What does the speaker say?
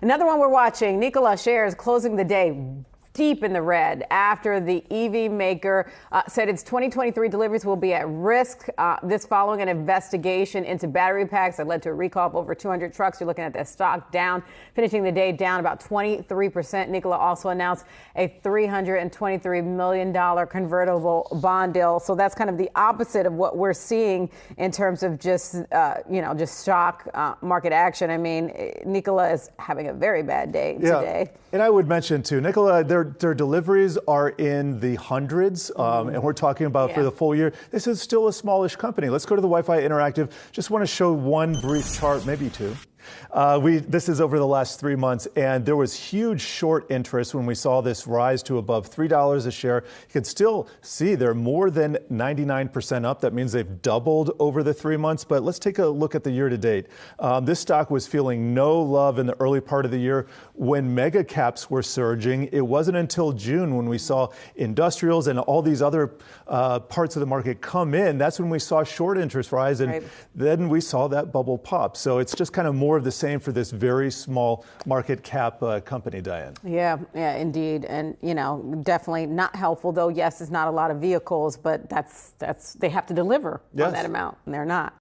Another one we're watching Nikola shares closing the day deep in the red after the EV maker uh, said its 2023 deliveries will be at risk. Uh, this following an investigation into battery packs that led to a recall of over 200 trucks. You're looking at the stock down, finishing the day down about 23%. Nikola also announced a $323 million convertible bond deal. So that's kind of the opposite of what we're seeing in terms of just, uh, you know, just shock uh, market action. I mean, Nikola is having a very bad day yeah. today. And I would mention too, Nikola, their their deliveries are in the hundreds, um, and we're talking about yeah. for the full year. This is still a smallish company. Let's go to the YF Interactive. Just want to show one brief chart, maybe two. Uh, we, this is over the last three months, and there was huge short interest when we saw this rise to above $3 a share. You can still see they're more than 99% up. That means they've doubled over the three months. But let's take a look at the year to date. Um, this stock was feeling no love in the early part of the year when mega caps were surging. It wasn't until June when we saw industrials and all these other uh, parts of the market come in. That's when we saw short interest rise, and right. then we saw that bubble pop. So it's just kind of more of the same for this very small market cap uh, company, Diane. Yeah, yeah, indeed, and you know, definitely not helpful. Though, yes, it's not a lot of vehicles, but that's that's they have to deliver yes. on that amount, and they're not.